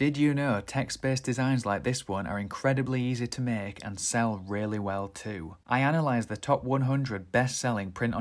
Did you know text based designs like this one are incredibly easy to make and sell really well too? I analysed the top 100 best selling print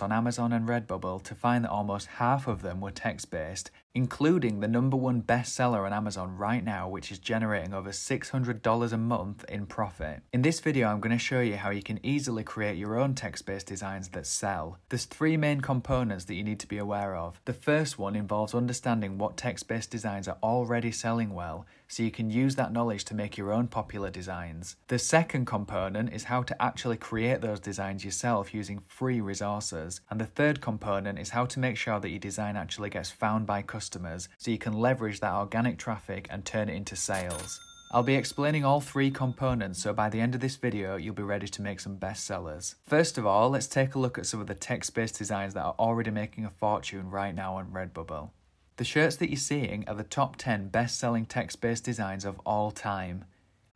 on Amazon and Redbubble to find that almost half of them were text based, including the number one bestseller on Amazon right now, which is generating over $600 a month in profit. In this video, I'm going to show you how you can easily create your own text based designs that sell. There's three main components that you need to be aware of. The first one involves understanding what text based designs are already selling well so you can use that knowledge to make your own popular designs. The second component is how to actually create those designs yourself using free resources. And the third component is how to make sure that your design actually gets found by customers so you can leverage that organic traffic and turn it into sales. I'll be explaining all three components so by the end of this video you'll be ready to make some bestsellers. First of all, let's take a look at some of the text-based designs that are already making a fortune right now on Redbubble. The shirts that you're seeing are the top 10 best selling text based designs of all time.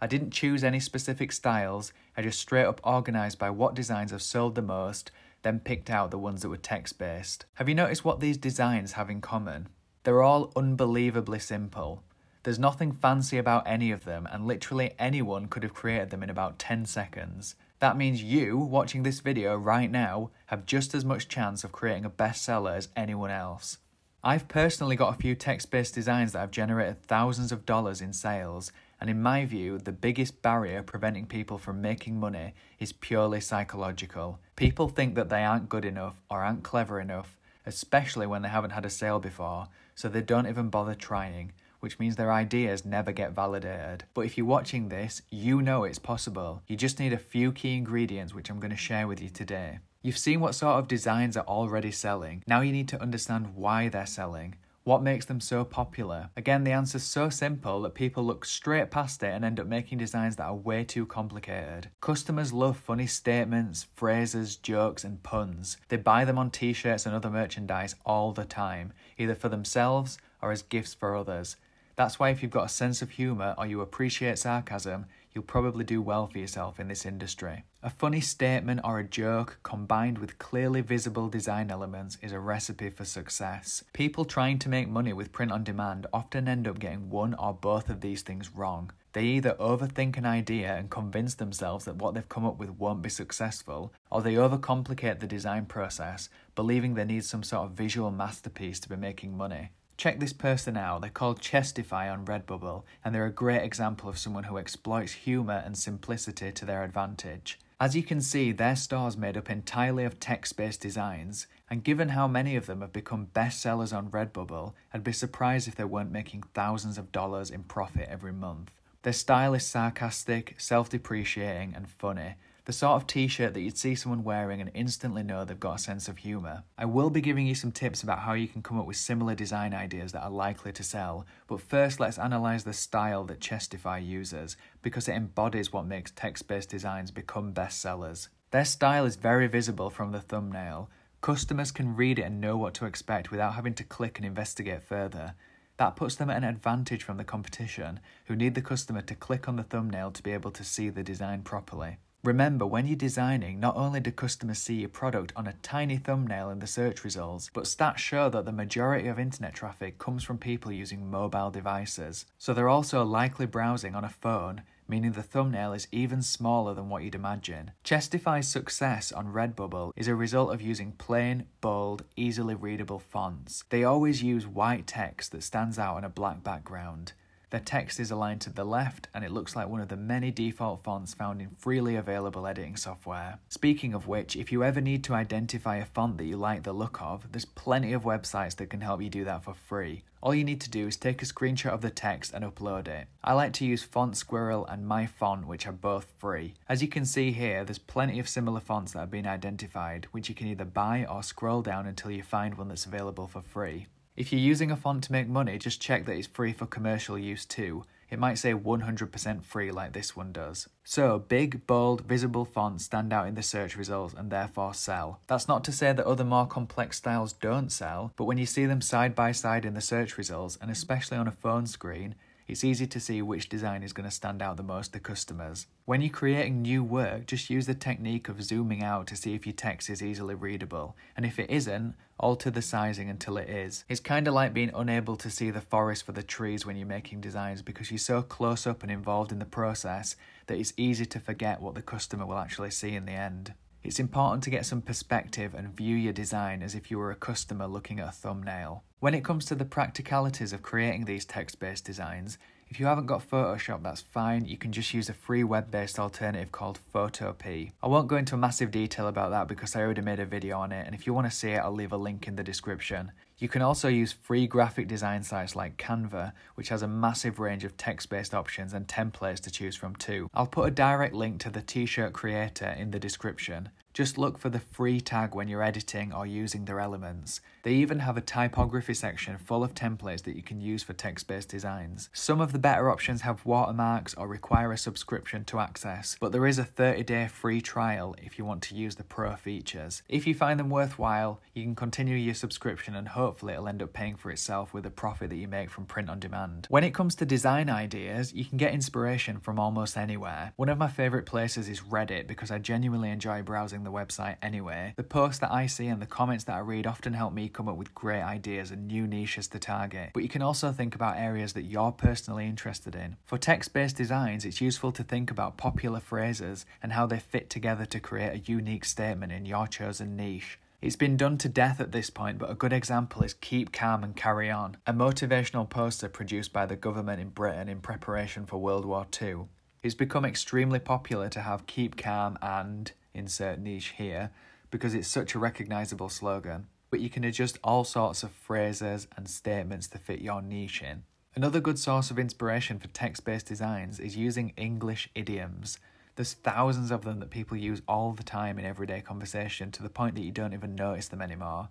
I didn't choose any specific styles, I just straight up organised by what designs have sold the most, then picked out the ones that were text based. Have you noticed what these designs have in common? They're all unbelievably simple. There's nothing fancy about any of them, and literally anyone could have created them in about 10 seconds. That means you, watching this video right now, have just as much chance of creating a bestseller as anyone else. I've personally got a few text based designs that have generated thousands of dollars in sales, and in my view, the biggest barrier preventing people from making money is purely psychological. People think that they aren't good enough or aren't clever enough, especially when they haven't had a sale before, so they don't even bother trying, which means their ideas never get validated. But if you're watching this, you know it's possible. You just need a few key ingredients, which I'm going to share with you today. You've seen what sort of designs are already selling. Now you need to understand why they're selling. What makes them so popular? Again, the answer's so simple that people look straight past it and end up making designs that are way too complicated. Customers love funny statements, phrases, jokes, and puns. They buy them on t shirts and other merchandise all the time, either for themselves or as gifts for others. That's why, if you've got a sense of humour or you appreciate sarcasm, you'll probably do well for yourself in this industry. A funny statement or a joke combined with clearly visible design elements is a recipe for success. People trying to make money with print on demand often end up getting one or both of these things wrong. They either overthink an idea and convince themselves that what they've come up with won't be successful, or they overcomplicate the design process, believing they need some sort of visual masterpiece to be making money. Check this person out, they're called Chestify on Redbubble, and they're a great example of someone who exploits humour and simplicity to their advantage. As you can see, their store's made up entirely of text based designs, and given how many of them have become bestsellers on Redbubble, I'd be surprised if they weren't making thousands of dollars in profit every month. Their style is sarcastic, self depreciating, and funny, the sort of t shirt that you'd see someone wearing and instantly know they've got a sense of humour. I will be giving you some tips about how you can come up with similar design ideas that are likely to sell, but first let's analyse the style that Chestify uses, because it embodies what makes text based designs become bestsellers. Their style is very visible from the thumbnail. Customers can read it and know what to expect without having to click and investigate further. That puts them at an advantage from the competition, who need the customer to click on the thumbnail to be able to see the design properly. Remember, when you're designing, not only do customers see your product on a tiny thumbnail in the search results, but stats show that the majority of internet traffic comes from people using mobile devices. So they're also likely browsing on a phone, meaning the thumbnail is even smaller than what you'd imagine. Chestify's success on Redbubble is a result of using plain, bold, easily readable fonts. They always use white text that stands out on a black background. The text is aligned to the left and it looks like one of the many default fonts found in freely available editing software. Speaking of which, if you ever need to identify a font that you like the look of, there's plenty of websites that can help you do that for free. All you need to do is take a screenshot of the text and upload it. I like to use Font Squirrel and MyFont, which are both free. As you can see here, there's plenty of similar fonts that have been identified, which you can either buy or scroll down until you find one that's available for free. If you're using a font to make money, just check that it's free for commercial use too. It might say 100% free like this one does. So, big, bold, visible fonts stand out in the search results and therefore sell. That's not to say that other more complex styles don't sell, but when you see them side by side in the search results, and especially on a phone screen, It's easy to see which design is going to stand out the most to customers. When you're creating new work, just use the technique of zooming out to see if your text is easily readable, and if it isn't, alter the sizing until it is. It's kind of like being unable to see the forest for the trees when you're making designs because you're so close up and involved in the process that it's easy to forget what the customer will actually see in the end. It's important to get some perspective and view your design as if you were a customer looking at a thumbnail. When it comes to the practicalities of creating these text based designs, if you haven't got Photoshop, that's fine. You can just use a free web based alternative called Photopea. I won't go into massive detail about that because I already made a video on it, and if you want to see it, I'll leave a link in the description. You can also use free graphic design sites like Canva, which has a massive range of text based options and templates to choose from too. I'll put a direct link to the t shirt creator in the description. Just look for the free tag when you're editing or using their elements. They even have a typography section full of templates that you can use for text based designs. Some of the better options have watermarks or require a subscription to access, but there is a 30 day free trial if you want to use the pro features. If you find them worthwhile, you can continue your subscription and hopefully it'll end up paying for itself with the profit that you make from print on demand. When it comes to design ideas, you can get inspiration from almost anywhere. One of my favourite places is Reddit because I genuinely enjoy browsing the website anyway. The posts that I see and the comments that I read often help me come up with great ideas and new niches to target. But you can also think about areas that you're personally interested in. For text based designs, it's useful to think about popular phrases and how they fit together to create a unique statement in your chosen niche. It's been done to death at this point, but a good example is Keep Calm and Carry On, a motivational poster produced by the government in Britain in preparation for World War II. It's become extremely popular to have Keep Calm and insert niche here because it's such a recognizable slogan, but you can adjust all sorts of phrases and statements to fit your niche in. Another good source of inspiration for text based designs is using English idioms. There's thousands of them that people use all the time in everyday conversation to the point that you don't even notice them anymore.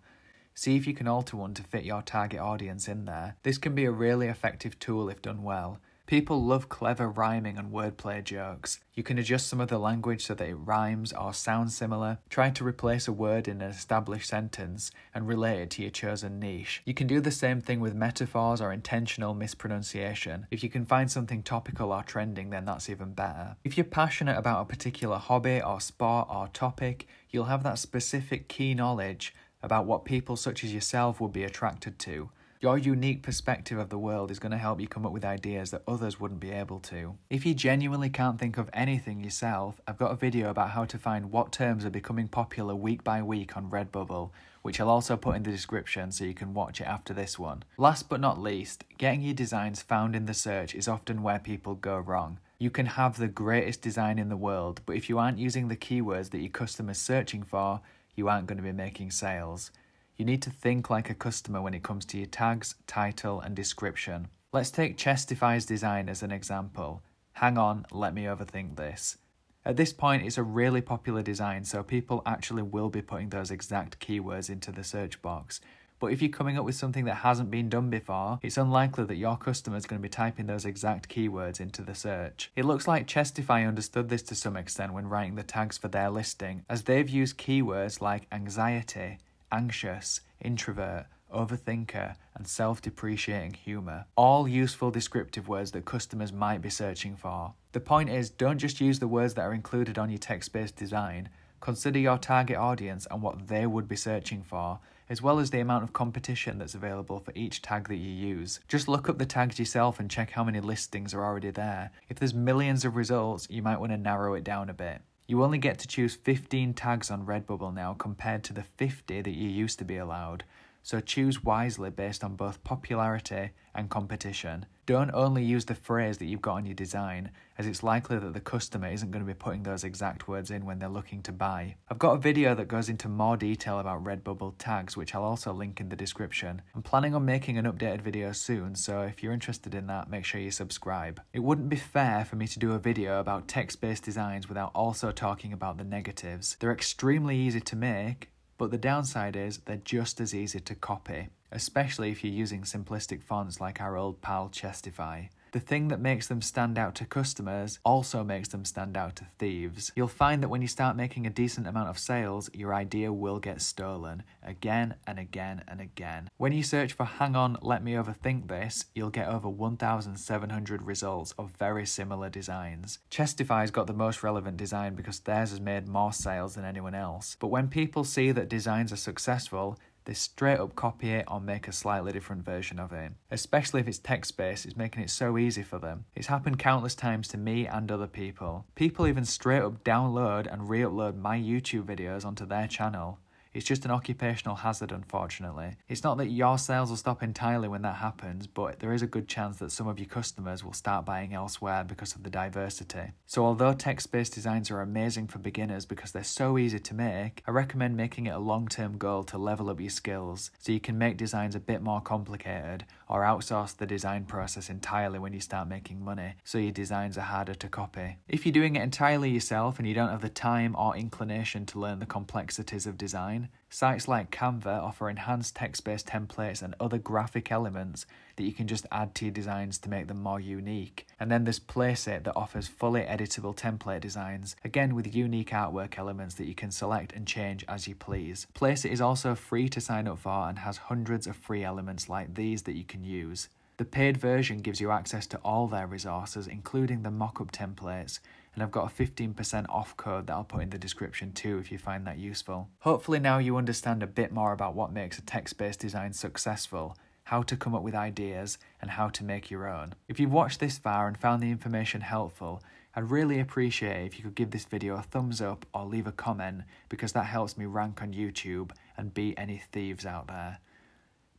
See if you can alter one to fit your target audience in there. This can be a really effective tool if done well, People love clever rhyming and wordplay jokes. You can adjust some of the language so that it rhymes or sounds similar. Try to replace a word in an established sentence and relate it to your chosen niche. You can do the same thing with metaphors or intentional mispronunciation. If you can find something topical or trending, then that's even better. If you're passionate about a particular hobby or sport or topic, you'll have that specific key knowledge about what people such as yourself would be attracted to. Your unique perspective of the world is going to help you come up with ideas that others wouldn't be able to. If you genuinely can't think of anything yourself, I've got a video about how to find what terms are becoming popular week by week on Redbubble, which I'll also put in the description so you can watch it after this one. Last but not least, getting your designs found in the search is often where people go wrong. You can have the greatest design in the world, but if you aren't using the keywords that your customer's searching for, you aren't going to be making sales. You need to think like a customer when it comes to your tags, title, and description. Let's take Chestify's design as an example. Hang on, let me overthink this. At this point, it's a really popular design, so people actually will be putting those exact keywords into the search box. But if you're coming up with something that hasn't been done before, it's unlikely that your customer is going to be typing those exact keywords into the search. It looks like Chestify understood this to some extent when writing the tags for their listing, as they've used keywords like anxiety, anxious, introvert, overthinker, and self depreciating humour. All useful descriptive words that customers might be searching for. The point is, don't just use the words that are included on your text based design, consider your target audience and what they would be searching for, as well as the amount of competition that's available for each tag that you use. Just look up the tags yourself and check how many listings are already there. If there's millions of results, you might want to narrow it down a bit. You only get to choose 15 tags on Redbubble now compared to the 50 that you used to be allowed, so choose wisely based on both popularity and competition. Don't only use the phrase that you've got on your design, as it's likely that the customer isn't going to be putting those exact words in when they're looking to buy. I've got a video that goes into more detail about Redbubble tags, which I'll also link in the description. I'm planning on making an updated video soon, so if you're interested in that, make sure you subscribe. It wouldn't be fair for me to do a video about text based designs without also talking about the negatives. They're extremely easy to make, but the downside is they're just as easy to copy, especially if you're using simplistic fonts like our old pal Chestify. The thing that makes them stand out to customers also makes them stand out to thieves. You'll find that when you start making a decent amount of sales, your idea will get stolen again and again and again. When you search for Hang On, Let Me Overthink This, you'll get over 1,700 results of very similar designs. Chestify's got the most relevant design because theirs has made more sales than anyone else. But when people see that designs are successful, they straight up copy it or make a slightly different version of it. Especially if it's text based, it's making it so easy for them. It's happened countless times to me and other people. People even straight up download and re upload my YouTube videos onto their channel. It's just an occupational hazard, unfortunately. It's not that your sales will stop entirely when that happens, but there is a good chance that some of your customers will start buying elsewhere because of the diversity. So, although text based designs are amazing for beginners because they're so easy to make, I recommend making it a long term goal to level up your skills so you can make designs a bit more complicated or outsource the design process entirely when you start making money so your designs are harder to copy. If you're doing it entirely yourself and you don't have the time or inclination to learn the complexities of design, sites like Canva offer enhanced text based templates and other graphic elements that you can just add to your designs to make them more unique. And then there's Placeit that offers fully editable template designs, again with unique artwork elements that you can select and change as you please. Placeit is also free to sign up for and has hundreds of free elements like these that you can use. The paid version gives you access to all their resources, including the mockup templates, and I've got a 15% off code that I'll put in the description too if you find that useful. Hopefully, now you understand a bit more about what makes a text based design successful, how to come up with ideas, and how to make your own. If you've watched this far and found the information helpful, I'd really appreciate if you could give this video a thumbs up or leave a comment because that helps me rank on YouTube and beat any thieves out there.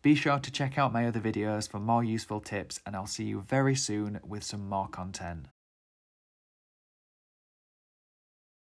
Be sure to check out my other videos for more useful tips and I'll see you very soon with some more content.